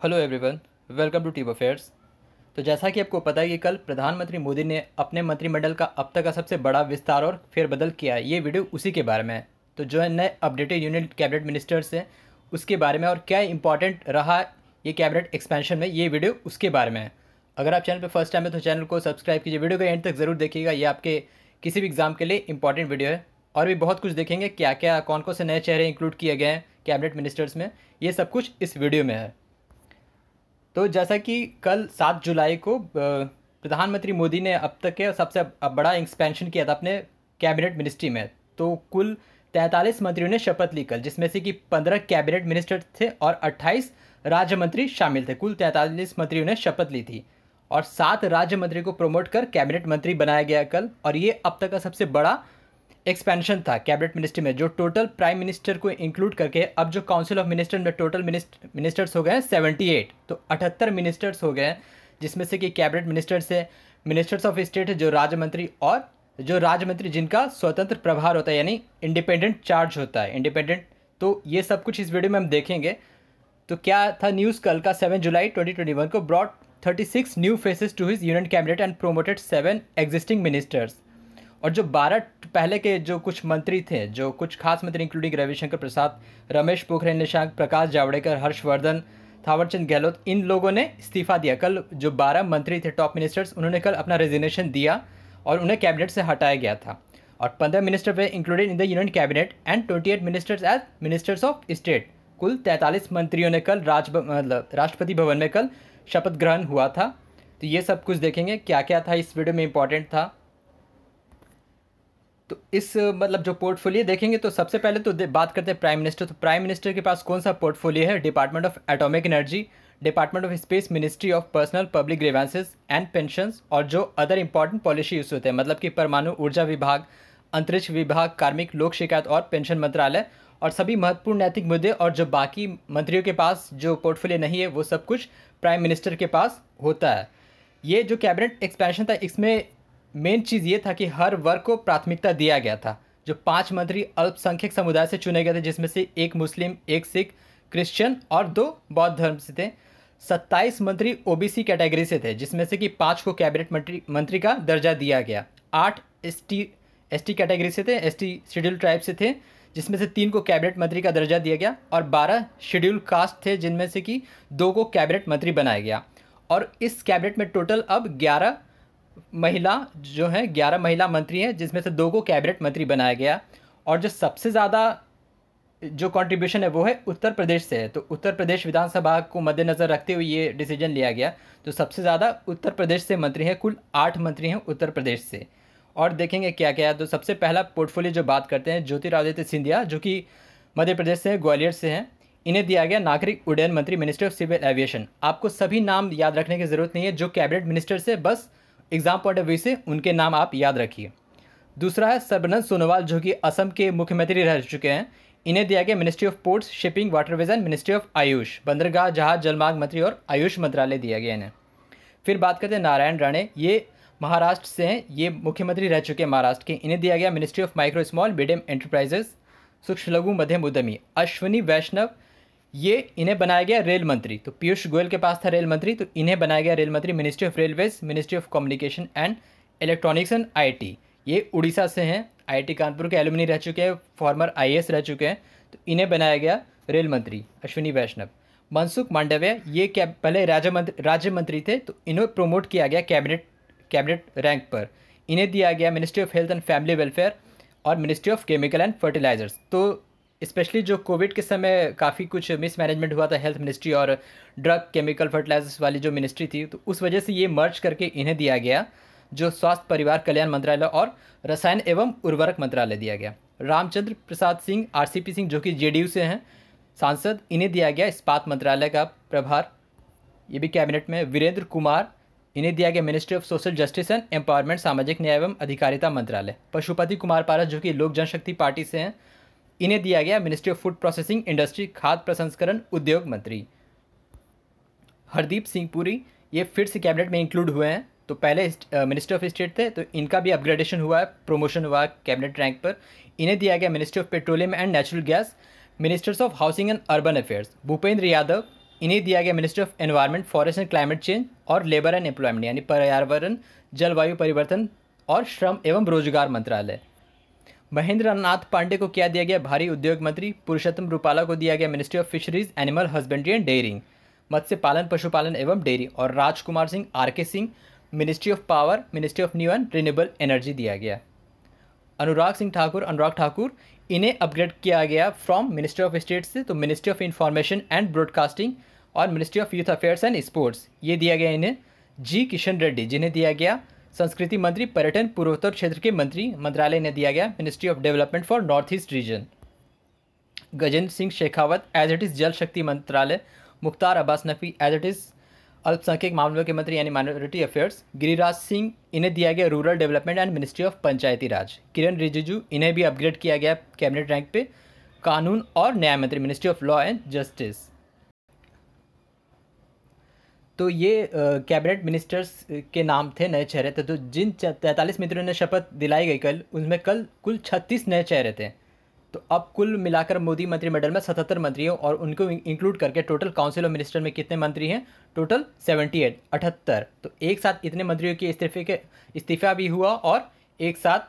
Hello everyone welcome to team affairs तो जैसा कि आपको पता है कि कल प्रधानमंत्री मोदी ने अपने मंत्रिमंडल का अब तक का सबसे बड़ा विस्तार और फेरबदल किया है, ये वीडियो उसी के बारे में है। तो जो है नए अपडेटेड यूनियन कैबिनेट मिनिस्टर्स हैं, उसके बारे में और क्या इंपॉर्टेंट रहा ये कैबिनेट एक्सपेंशन में, ये वीडियो उसके बारे में है। अगर आप चैनल पर फ़र्स्ट टाइम है तो चैनल को सब्सक्राइब कीजिए, वीडियो को एंड तक ज़रूर देखिएगा, ये आपके किसी भी एग्ज़ाम के लिए इंपॉर्टेंट वीडियो है। और भी बहुत कुछ देखेंगे क्या क्या कौन कौन से नए चेहरे इंक्लूड किए गए हैं कैबिनेट मिनिस्टर्स में, ये सब कुछ इस वीडियो में है। तो जैसा कि कल सात जुलाई को प्रधानमंत्री मोदी ने अब तक के सबसे बड़ा एक्सपेंशन किया था अपने कैबिनेट मिनिस्ट्री में। तो कुल तैंतालीस मंत्रियों ने शपथ ली कल, जिसमें से कि पंद्रह कैबिनेट मिनिस्टर थे और अट्ठाईस राज्य मंत्री शामिल थे। कुल तैंतालीस मंत्रियों ने शपथ ली थी और सात राज्य मंत्री को प्रमोट कर कैबिनेट मंत्री बनाया गया कल। और ये अब तक का सबसे बड़ा एक्सपेंशन था कैबिनेट मिनिस्ट्री में, जो टोटल प्राइम मिनिस्टर को इंक्लूड करके, अब जो काउंसिल ऑफ़ मिनिस्टर में टोटल मिनिस्टर्स हो गए हैं सेवेंटी एट तो अठहत्तर मिनिस्टर्स हो गए हैं, जिसमें से कि कैबिनेट मिनिस्टर्स है मिनिस्टर्स ऑफ़ स्टेट जो राज्य मंत्री और जो राज्य मंत्री जिनका स्वतंत्र प्रभार होता है, यानी इंडिपेंडेंट चार्ज होता है इंडिपेंडेंट तो ये सब कुछ इस वीडियो में हम देखेंगे। तो क्या था न्यूज़ कल का सेवन जुलाई ट्वेंटी को brought thirty new faces to his union cabinet and promoted seven existing ministers और जो बारह पहले के जो कुछ मंत्री थे, जो कुछ खास मंत्री इंक्लूडिंग रविशंकर प्रसाद, रमेश पोखरियाल निशांक, प्रकाश जावड़ेकर, हर्षवर्धन, थावरचंद गहलोत, इन लोगों ने इस्तीफा दिया। कल जो बारह मंत्री थे टॉप मिनिस्टर्स उन्होंने कल अपना रेजिग्नेशन दिया और उन्हें कैबिनेट से हटाया गया था। और पंद्रह minister were included in the union cabinet and twenty eight ministers as ministers of state कुल तैंतालीस मंत्रियों ने कल राज मतलब राष्ट्रपति भवन में कल शपथ ग्रहण हुआ था। तो ये सब कुछ देखेंगे क्या क्या था, इस वीडियो में इंपॉर्टेंट था। तो इस मतलब जो पोर्टफोलियो देखेंगे तो सबसे पहले तो बात करते हैं प्राइम मिनिस्टर तो प्राइम मिनिस्टर के पास कौन सा पोर्टफोलियो है? Department of atomic energy department of space ministry of personnel public grievances and pension और जो अदर इंपॉर्टेंट पॉलिसी इशू होते हैं मतलब कि परमाणु ऊर्जा विभाग, अंतरिक्ष विभाग, कार्मिक, लोक शिकायत और पेंशन मंत्रालय और सभी महत्वपूर्ण नैतिक मुद्दे और जो बाकी मंत्रियों के पास जो पोर्टफोलियो नहीं है, वो सब कुछ प्राइम मिनिस्टर के पास होता है। ये जो कैबिनेट एक्सपेंशन था, इसमें मेन चीज़ ये था कि हर वर्ग को प्राथमिकता दिया गया था, जो पाँच मंत्री अल्पसंख्यक समुदाय से चुने गए थे, जिसमें से एक मुस्लिम, एक सिख, क्रिश्चियन और दो बौद्ध धर्म से थे। सत्ताईस मंत्री ओबीसी कैटेगरी से थे, जिसमें से कि पाँच को कैबिनेट मंत्री मंत्री का दर्जा दिया गया। आठ एस टी कैटेगरी से थे एस टी शेड्यूल ट्राइब से थे, जिसमें से तीन को कैबिनेट मंत्री का दर्जा दिया गया और बारह शेड्यूल कास्ट थे, जिनमें से कि दो को कैबिनेट मंत्री बनाया गया। और इस कैबिनेट में टोटल अब ग्यारह महिला जो है, ग्यारह महिला मंत्री हैं, जिसमें से दो को कैबिनेट मंत्री बनाया गया। और जो सबसे ज़्यादा जो कंट्रीब्यूशन है, वो है उत्तर प्रदेश से है। तो उत्तर प्रदेश विधानसभा को मद्देनज़र रखते हुए ये डिसीज़न लिया गया। तो सबसे ज़्यादा उत्तर प्रदेश से मंत्री हैं, कुल आठ मंत्री हैं उत्तर प्रदेश से। और देखेंगे क्या क्या तो सबसे पहला पोर्टफोलियो जो बात करते हैं, ज्योतिरादित्य सिंधिया, जो कि मध्य प्रदेश से हैं, ग्वालियर से हैं। इन्हें दिया गया नागरिक उड्डयन मंत्री मिनिस्टर ऑफ़ सिविल एविएशन आपको सभी नाम याद रखने की ज़रूरत नहीं है, जो कैबिनेट मिनिस्टर से, बस एग्ज़ाम पॉइंट ऑफ़ व्यू से उनके नाम आप याद रखिए। दूसरा है सर्बानंद सोनोवाल, जो कि असम के मुख्यमंत्री रह चुके हैं। इन्हें दिया गया ministry of ports shipping waterways and ministry of AYUSH बंदरगाह, जहाज़ जलमार्ग मंत्री और आयुष मंत्रालय दिया गया इन्हें। फिर बात करते हैं नारायण राणे, ये महाराष्ट्र से हैं, ये मुख्यमंत्री रह चुके हैं महाराष्ट्र के। इन्हें दिया गया ministry of micro small medium enterprises सूक्ष्म लघु, मध्यम उद्यमी, अश्विनी वैष्णव ये इन्हें बनाया गया रेल मंत्री। तो पीयूष गोयल के पास था रेल मंत्री तो इन्हें बनाया गया रेल मंत्री ministry of railways ministry of communication and electronics and IT ये उड़ीसा से हैं आईटी कानपुर के एलुमनी रह चुके हैं फॉर्मर आईएएस रह चुके हैं तो इन्हें बनाया गया रेल मंत्री, अश्विनी वैष्णव। मनसुख मांडव्य, ये क्या पहले राज्य मंत्री राज्य मंत्री थे तो इन्हें प्रमोट किया गया कैबिनेट कैबिनेट रैंक पर। इन्हें दिया गया ministry of health and family welfare और ministry of chemical and fertilizers तो स्पेशली जो कोविड के समय काफ़ी कुछ मिसमैनेजमेंट हुआ था हेल्थ मिनिस्ट्री और ड्रग केमिकल फर्टिलाइजर्स वाली जो मिनिस्ट्री थी तो उस वजह से ये मर्ज करके इन्हें दिया गया, जो स्वास्थ्य, परिवार कल्याण मंत्रालय और रसायन एवं उर्वरक मंत्रालय दिया गया। रामचंद्र प्रसाद सिंह आरसीपी सिंह, जो कि जेडीयू से हैं, सांसद, इन्हें दिया गया इस्पात मंत्रालय का प्रभार। ये भी कैबिनेट में वीरेंद्र कुमार, इन्हें दिया गया ministry of social justice and empowerment सामाजिक न्याय एवं अधिकारिता मंत्रालय। पशुपति कुमार पारस, जो कि लोक जनशक्ति पार्टी से हैं इन्हें दिया गया ministry of food processing industry खाद्य प्रसंस्करण, उद्योग मंत्री। हरदीप सिंह पुरी, ये फिर से कैबिनेट में इंक्लूड हुए हैं। तो पहले मिनिस्टर ऑफ़ स्टेट थे तो इनका भी अपग्रेडेशन हुआ है प्रमोशन हुआ है कैबिनेट रैंक पर। इन्हें दिया गया ministry of petroleum and natural gas ministers of housing and urban affairs Bhupender Yadav, इन्हें दिया गया ministry of environment forest and climate change और लेबर एंड एम्प्लॉयमेंट यानी पर्यावरण, जलवायु परिवर्तन और श्रम एवं रोज़गार मंत्रालय। महेंद्र नाथ पांडे को क्या दिया गया भारी उद्योग मंत्री? पुरुषोत्तम रूपाला को दिया गया ministry of fisheries animal husbandry and dairying मत्स्य पालन, पशुपालन एवं डेयरी। और Rajkumar Singh R K Singh ministry of power ministry of new and renewable energy दिया गया। अनुराग सिंह ठाकुर, अनुराग ठाकुर, इन्हें अपग्रेड किया गया फ्रॉम मिनिस्ट्री ऑफ़ स्टेट से तो ministry of information and broadcasting और ministry of youth affairs and sports ये दिया गया इन्हें। जी किशन रेड्डी, जिन्हें दिया गया संस्कृति मंत्री, पर्यटन पूर्वोत्तर क्षेत्र के मंत्री मंत्रालय ने दिया गया ministry of development for north east region Gajendra Singh Shekhawat as it is Jal Shakti मंत्रालय, Mukhtar Abbas Naqvi as it is अल्पसंख्यक मामलों के मंत्री यानी माइनॉरिटी अफेयर्स गिरिराज सिंह, इन्हें दिया गया rural development and ministry of panchayati raj Kiren Rijiju, इन्हें भी अपग्रेड किया गया कैबिनेट रैंक पे, कानून और न्याय मंत्री ministry of law and justice तो ये कैबिनेट मिनिस्टर्स के नाम थे नए चेहरे थे तो जिन तैंतालीस मित्रों ने शपथ दिलाई गई कल उनमें कल कुल छत्तीस नए चेहरे थे। तो अब कुल मिलाकर मोदी मंत्रिमंडल में सतहत्तर मंत्री हैं और उनको इंक्लूड करके टोटल काउंसिल ऑफ़ मिनिस्टर में कितने मंत्री हैं? टोटल सेवेंटी एट अठहत्तर। तो एक साथ इतने मंत्रियों के इस्तीफे के, इस्तीफा भी हुआ और एक साथ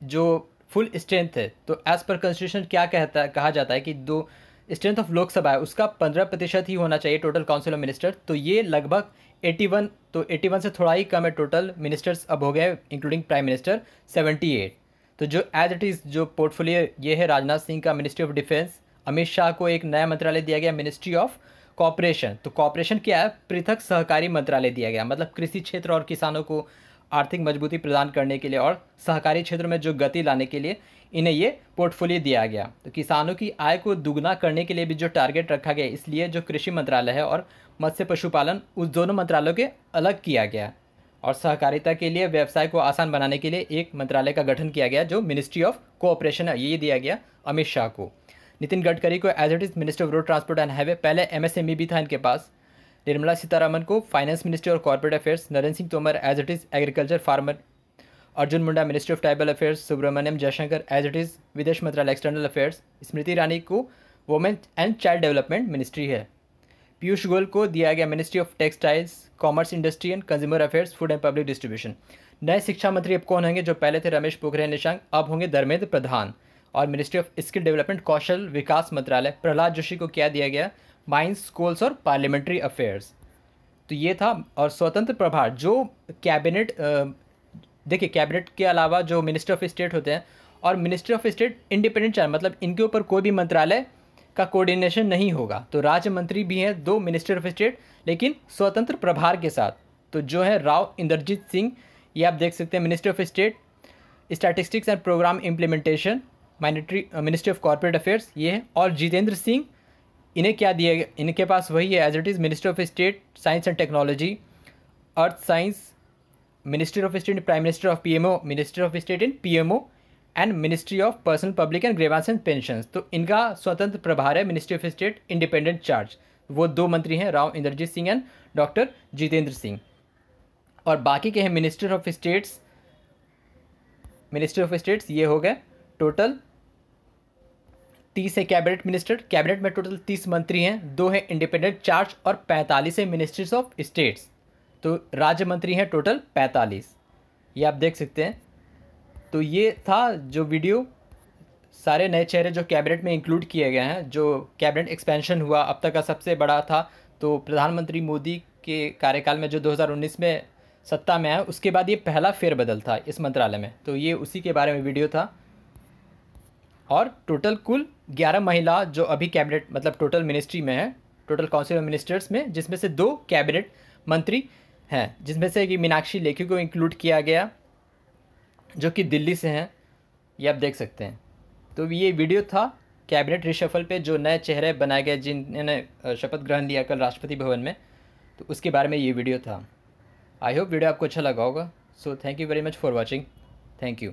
जो फुल स्ट्रेंथ है तो एज पर कॉन्स्टिट्यूशन क्या कहता, कहा जाता है कि दो स्ट्रेंथ ऑफ़ लोकसभा है, उसका पंद्रह प्रतिशत ही होना चाहिए टोटल काउंसिल ऑफ़ मिनिस्टर तो ये लगभग एटी वन तो एटी वन से थोड़ा ही कम है टोटल मिनिस्टर्स अब हो गए including prime minister seventy eight तो जो एज इट इज़ जो पोर्टफोलियो ये है, राजनाथ सिंह का ministry of defence Amit Shah को एक नया मंत्रालय दिया गया मिनिस्ट्री ऑफ़ कॉपरेशन तो कॉपरेशन क्या है? पृथक सहकारी मंत्रालय दिया गया मतलब कृषि क्षेत्र और किसानों को आर्थिक मजबूती प्रदान करने के लिए और सहकारी क्षेत्र में जो गति लाने के लिए इन्हें ये पोर्टफोलियो दिया गया। तो किसानों की आय को दुगना करने के लिए भी जो टारगेट रखा गया, इसलिए जो कृषि मंत्रालय है और मत्स्य पशुपालन, उस दोनों मंत्रालयों के अलग किया गया। और सहकारिता के लिए, व्यवसाय को आसान बनाने के लिए एक मंत्रालय का गठन किया गया, जो मिनिस्ट्री ऑफ़ कोऑपरेशन है ये दिया गया अमित शाह को। नितिन गडकरी को as it is minister of road transport and highway पहले एमएसएमई भी था इनके पास। निर्मला सीतारामन को फाइनेंस मिनिस्ट्री और corporate affairs, Narendra Singh Tomar as it is agriculture farmer Arjun Munda ministry of tribal affairs Subrahmanyam Jaishankar as it is विदेश मंत्रालय external affairs Smriti Irani को women and child development ministry है। पीयूष गोयल को दिया गया ministry of textiles commerce industry and consumer affairs food and public distribution नए शिक्षा मंत्री अब कौन होंगे? जो पहले थे रमेश पोखरियाल निशंक, अब होंगे धर्मेंद्र प्रधान। और मिनिस्ट्री ऑफ़ स्किल डेवलपमेंट कौशल विकास मंत्रालय, प्रहलाद जोशी को क्या दिया गया? माइंस स्कूल्स और पार्लियामेंट्री अफेयर्स तो ये था, और स्वतंत्र प्रभार, जो कैबिनेट देखिए कैबिनेट के अलावा जो मिनिस्टर ऑफ़ स्टेट होते हैं, और मिनिस्ट्री ऑफ़ स्टेट इंडिपेंडेंट चाहे मतलब इनके ऊपर कोई भी मंत्रालय का कोऑर्डिनेशन नहीं होगा। तो राज्य मंत्री भी हैं, दो मिनिस्टर ऑफ़ स्टेट लेकिन स्वतंत्र प्रभार के साथ। तो जो है राव इंद्रजीत सिंह, ये आप देख सकते हैं minister of state statistics and programme implementation ministry ministry of corporate affairs ये है, और जितेंद्र सिंह इन्हें क्या दिया गया? इनके पास वही है as it is minister of state science and technology earth science minister of state prime minister of PMO minister of state in PMO and ministry of personnel public and grievance and pension तो इनका स्वतंत्र प्रभार है ministry of state independent charge वो दो मंत्री हैं, Rao Inderjit Singh and doctor Jitendra Singh. और बाकी के हैं minister of states minister of states ये हो गए टोटल तीस है कैबिनेट मिनिस्टर कैबिनेट में टोटल तीस मंत्री हैं, दो हैं इंडिपेंडेंट चार्ज और पैंतालीस है मिनिस्ट्रीज ऑफ़ स्टेट्स तो राज्य मंत्री हैं टोटल पैंतालीस. ये आप देख सकते हैं। तो ये था जो वीडियो सारे नए चेहरे जो कैबिनेट में इंक्लूड किए गए हैं, जो कैबिनेट एक्सपेंशन हुआ, अब तक का सबसे बड़ा था तो प्रधानमंत्री मोदी के कार्यकाल में जो 2019 में सत्ता में आया उसके बाद ये पहला फेरबदल था इस मंत्रालय में। तो ये उसी के बारे में वीडियो था। और टोटल कुल 11 महिला जो अभी कैबिनेट मतलब टोटल मिनिस्ट्री में है टोटल काउंसिल ऑफ़ मिनिस्टर्स में, जिसमें से दो कैबिनेट मंत्री हैं, जिसमें से कि मीनाक्षी लेखी को इंक्लूड किया गया, जो कि दिल्ली से हैं, ये आप देख सकते हैं। तो ये वीडियो था कैबिनेट रिशफल पे, जो नए चेहरे बनाए गए, जिन्होंने शपथ ग्रहण लिया कल राष्ट्रपति भवन में तो उसके बारे में ये वीडियो था। आई होप वीडियो आपको अच्छा लगा होगा। So thank you very much for watching thank you